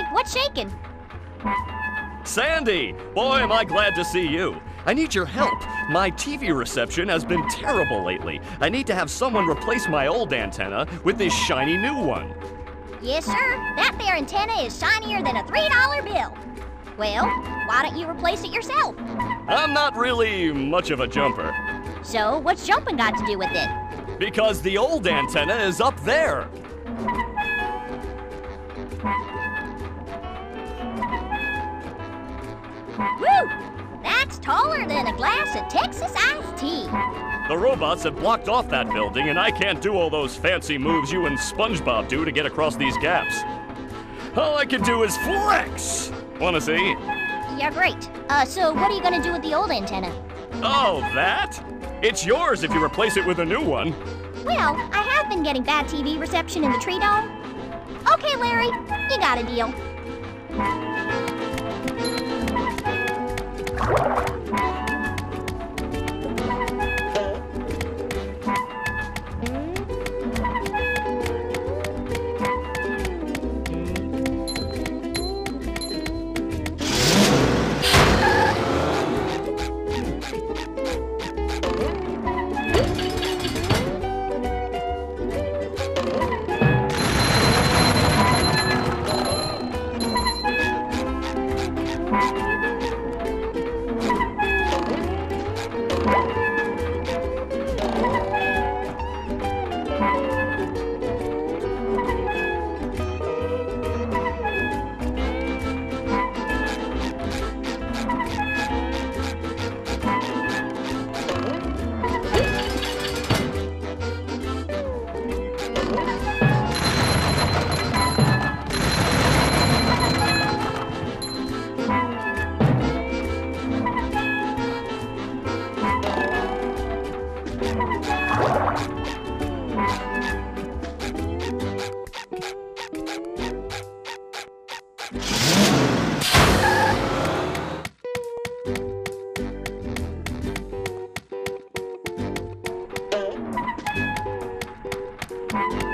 Hey, what's shaking? Sandy! Boy, am I glad to see you. I need your help. My TV reception has been terrible lately. I need to have someone replace my old antenna with this shiny new one. Yes, sir. That there antenna is shinier than a $3 bill. Well, why don't you replace it yourself? I'm not really much of a jumper. So, what's jumping got to do with it? Because the old antenna is up there. Woo! That's taller than a glass of Texas iced tea. The robots have blocked off that building, and I can't do all those fancy moves you and SpongeBob do to get across these gaps. All I can do is flex! Wanna see? Yeah, great. Uh, so what are you gonna do with the old antenna? Oh, that? It's yours if you replace it with a new one. Well, I have been getting bad TV reception in the tree dome. Okay, Larry, you got a deal. Thank you. Cowabunga!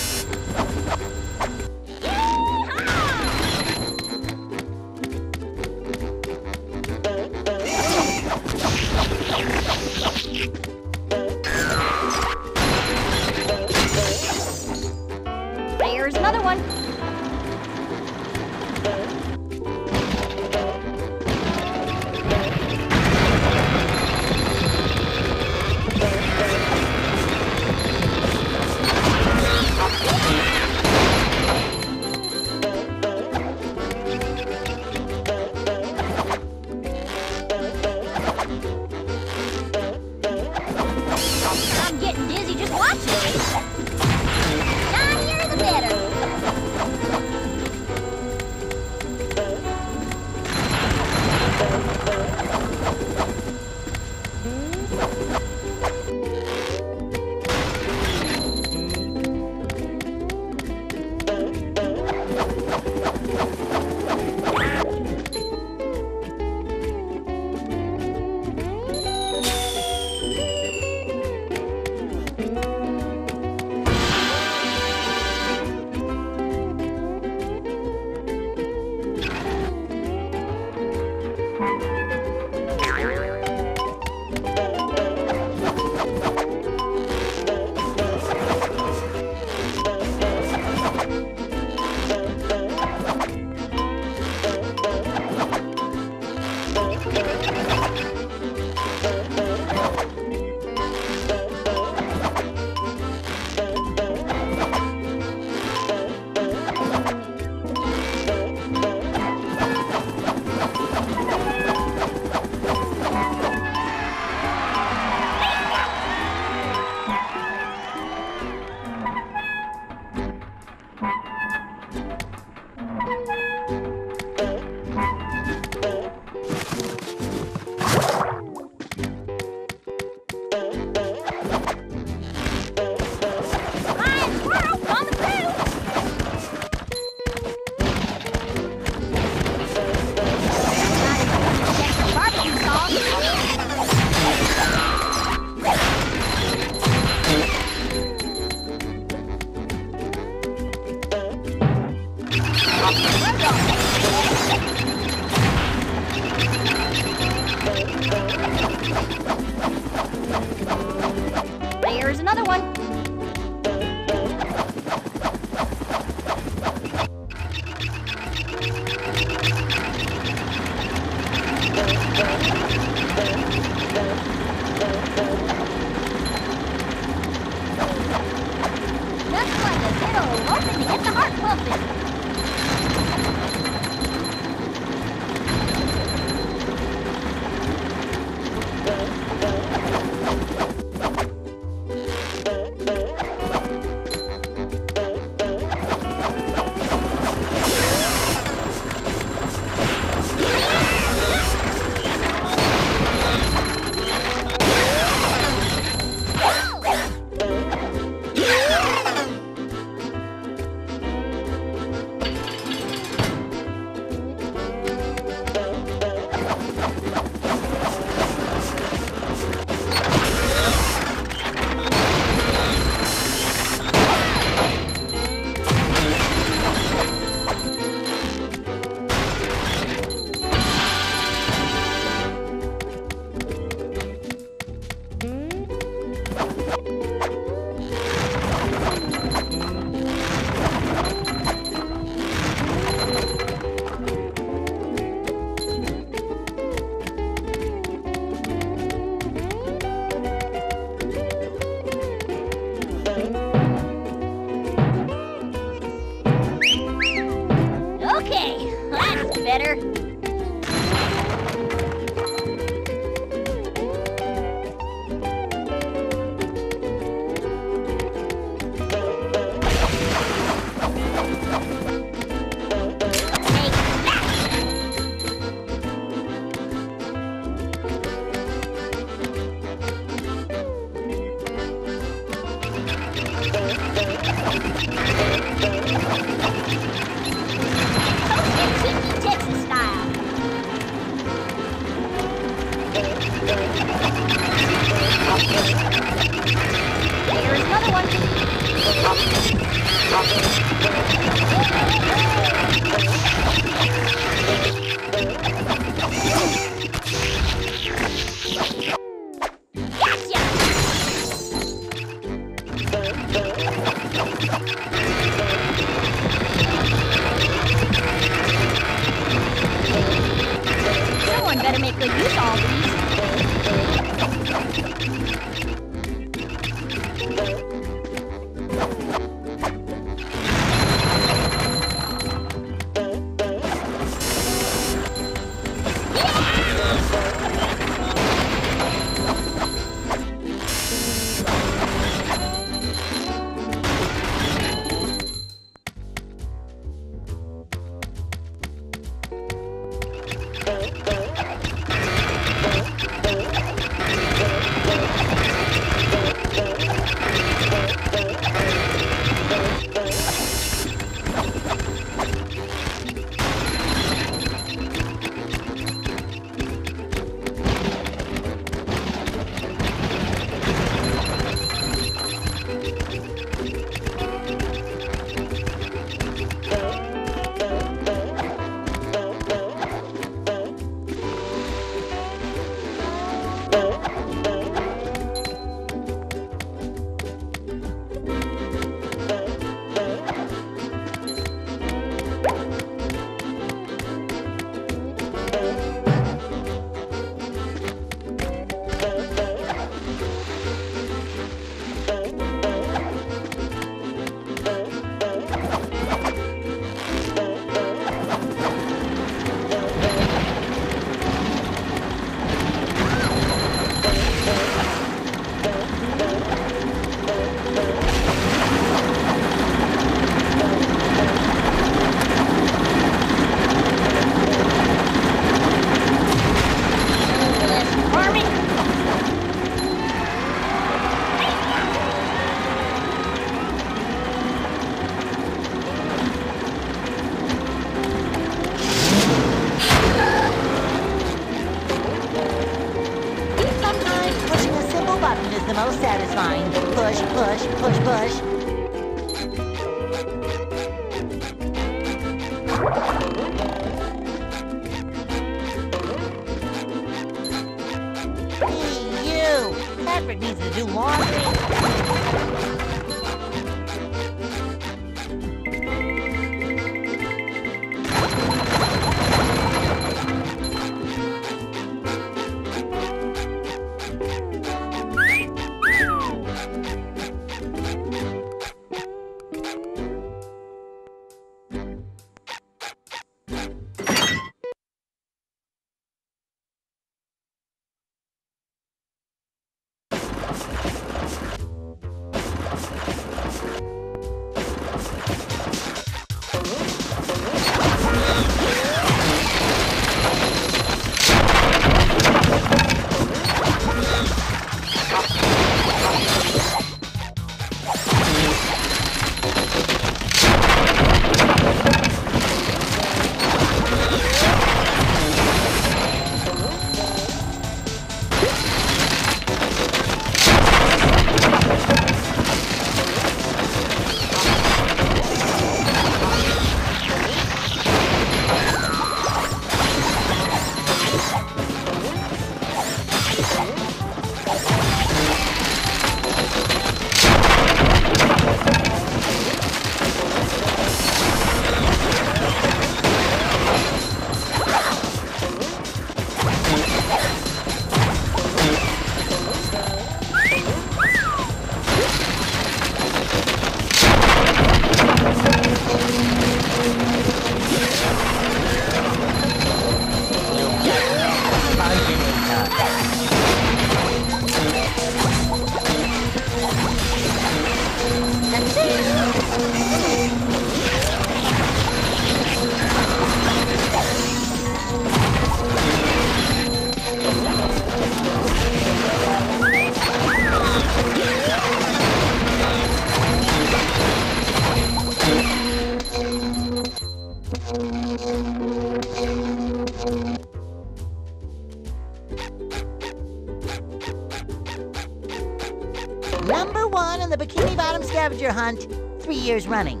Scavenger hunt, three years running.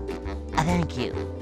Uh, thank you.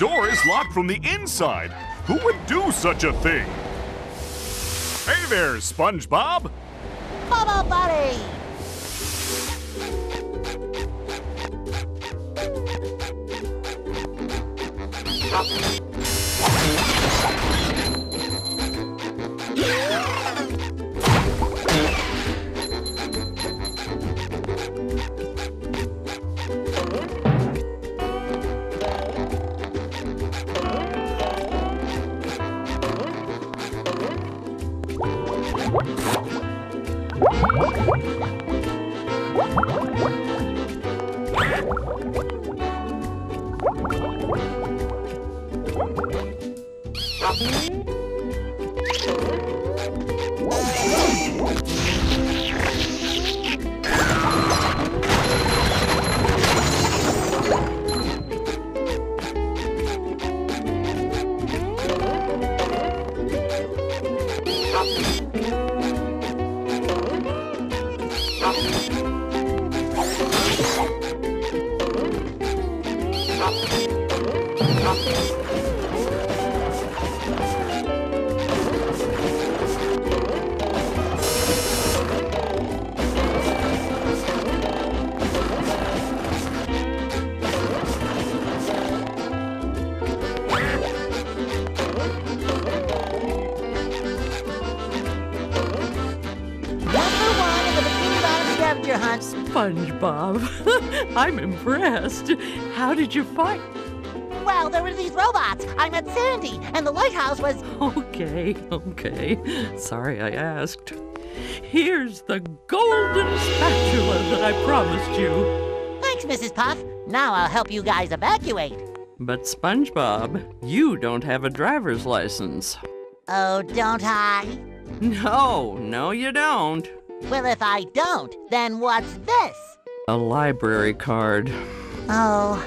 Door is locked from the inside. Who would do such a thing? Hey there, SpongeBob. Bubble Buddy! SpongeBob, I'm impressed. How did you find? Well, there were these robots. I met Sandy, and the lighthouse was. Okay, okay. Sorry I asked. Here's the golden spatula that I promised you. Thanks, Mrs. Puff. Now I'll help you guys evacuate. But SpongeBob, you don't have a driver's license. Oh, don't I? No, no, you don't. Well, if I don't, then what's this? A library card. Oh,